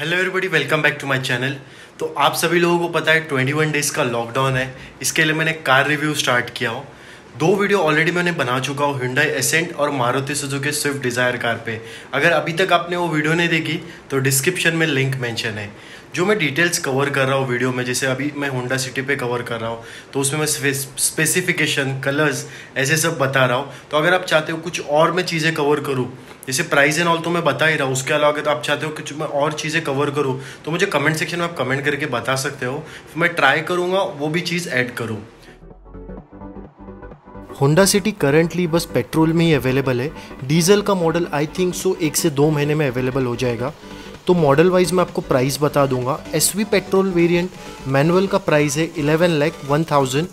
Hello everybody welcome back to my channel तो आप सभी लोगों को पता है 21 डेज़ का लॉकडाउन है। इसके लिए मैंने कार रिव्यू स्टार्ट किया हूँ। दो वीडियो ऑलरेडी मैंने बना चुका हूँ हिंडाई एसेंट और Maruti Suzuki Swift Dzire car पे। अगर अभी तक आपने वो वीडियो नहीं देखी तो डिस्क्रिप्शन में लिंक मेंशन है। जो मैं डिटेल्स कवर कर रहा हूँ वीडियो में, जैसे अभी मैं होंडा सिटी पे कवर कर रहा हूँ तो उसमें मैं स्पेसिफिकेशन कलर्स ऐसे सब बता रहा हूँ। तो अगर आप चाहते हो कुछ और मैं चीज़ें कवर करूँ, जैसे प्राइस एंड ऑल तो मैं बता ही रहा हूँ, उसके अलावा अगर आप चाहते हो कुछ मैं और चीज़ें कवर करूँ तो मुझे कमेंट सेक्शन में आप कमेंट करके बता सकते हो। तो मैं ट्राई करूँगा, वो भी चीज़ ऐड करूँ। होंडा सिटी करेंटली बस पेट्रोल में ही अवेलेबल है। डीजल का मॉडल आई थिंक सो एक से दो महीने में अवेलेबल हो जाएगा। तो मॉडल वाइज मैं आपको प्राइस बता दूँगा। S V petrol variant manual का प्राइस है 11 लैख 1000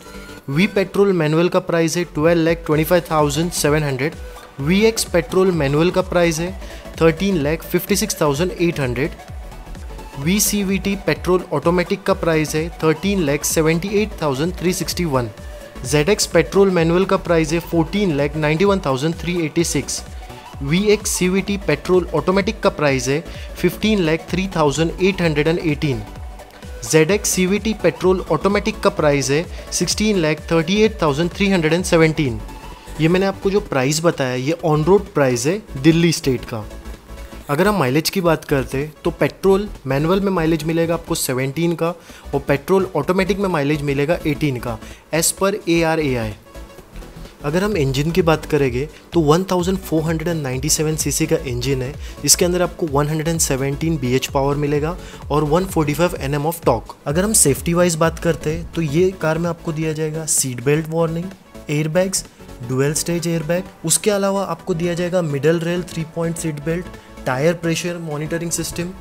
वी पेट्रोल मैनुअल का प्राइस है 12 lakh 25700 V X petrol manual का प्राइस है 13 lakh 56800 V C V T petrol automatic का प्राइस है 13 lakh 78361 Z X petrol manual का प्राइस है fourteen lakh ninety one thousand three eighty six V X C V T petrol automatic का price है fifteen lakh three thousand eight hundred and eighteen Z X C V T petrol automatic का price है sixteen lakh thirty eight thousand three hundred and seventeen ये मैंने आपको जो price बताया, ये ऑन रोड प्राइस है दिल्ली स्टेट का। अगर हम माइलेज की बात करते तो पेट्रोल मैनुअल में माइलेज मिलेगा आपको 17 का और पेट्रोल ऑटोमेटिक में माइलेज मिलेगा 18 का as per A R A आई अगर हम इंजन की बात करेंगे तो 1497 सीसी का इंजन है इसके अंदर आपको 117 बीएच पावर मिलेगा और 145 एनएम ऑफ़ टॉक अगर हम सेफ्टी वाइज बात करते हैं तो ये कार में आपको दिया जाएगा seat belt warning airbags dual stage airbag उसके अलावा आपको दिया जाएगा middle rail three point seat belt tyre pressure monitoring system.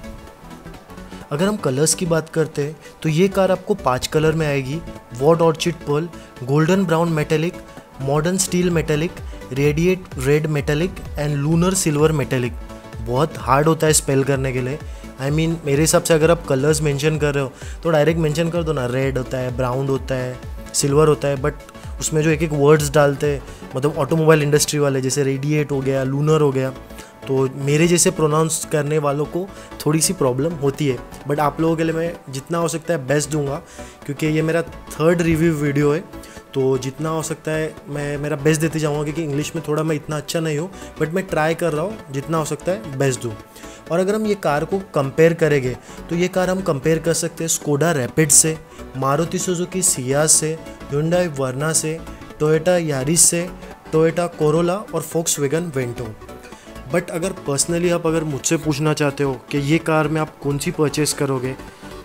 अगर हम कलर्स की बात करते हैं तो ये कार आपको पाँच कलर में आएगी। Ward orchid pearl golden brown metallic modern steel metallic radiant red metallic and lunar silver metallic बहुत हार्ड होता है स्पेल करने के लिए। आई I मीन mean, मेरे हिसाब से अगर आप कलर्स मेंशन कर रहे हो तो डायरेक्ट मेंशन कर दो ना। रेड होता है ब्राउन होता है सिल्वर होता है बट उसमें जो एक एक वर्ड्स डालते हैं मतलब ऑटोमोबाइल इंडस्ट्री वाले जैसे रेडिएट हो गया लूनर हो गया तो मेरे जैसे प्रोनाउंस करने वालों को थोड़ी सी प्रॉब्लम होती है। बट आप लोगों के लिए मैं जितना हो सकता है बेस्ट दूँगा, क्योंकि ये मेरा थर्ड रिव्यू वीडियो है। तो जितना हो सकता है मैं, मेरा बेस्ट देते जाऊँगा, क्योंकि इंग्लिश में थोड़ा मैं इतना अच्छा नहीं हूँ। बट मैं ट्राई कर रहा हूँ, जितना हो सकता है बेस्ट दूँ। और अगर हम ये कार को कंपेयर करेंगे तो ये कार हम कंपेयर कर सकते हैं स्कोडा रैपिड से मारुति सुजुकी सियाज से हुंडई वर्ना से टोयोटा यारिस से टोयोटा कोरोला और फोक्स वेगन वेंटो बट अगर पर्सनली आप अगर मुझसे पूछना चाहते हो कि ये कार में आप कौन सी परचेस करोगे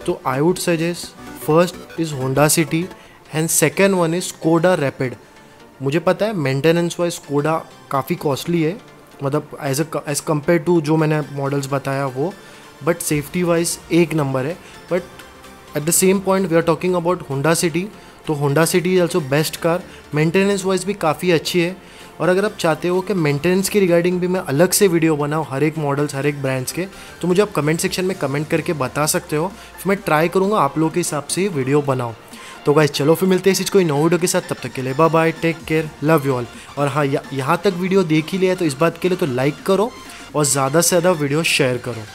तो I would suggest first is Honda City and second one is Skoda Rapid मुझे पता है मेंटेनेंस वाइज कोडा काफ़ी कॉस्टली है मतलब as a as compare to जो मैंने मॉडल्स बताया वो बट सेफ्टी वाइज एक नंबर है. But at the same point we are talking about Honda City तो Honda City is also best car maintenance wise भी काफ़ी अच्छी है और अगर आप चाहते हो कि मेंटेनेंस की रिगार्डिंग भी मैं अलग से वीडियो बनाऊँ, हर एक मॉडल्स हर एक ब्रांड्स के तो मुझे आप कमेंट सेक्शन में कमेंट करके बता सकते हो। फिर मैं ट्राई करूँगा, आप लोगों के हिसाब से वीडियो बनाऊँ। तो गाइज़ चलो फिर मिलते हैं इस कोई नौ वीडियो के साथ। तब तक के लिए bye bye take care love you all और हाँ यहाँ तक वीडियो देख ही लिया तो इस बात के लिए तो लाइक करो और ज़्यादा से ज़्यादा वीडियो शेयर करो।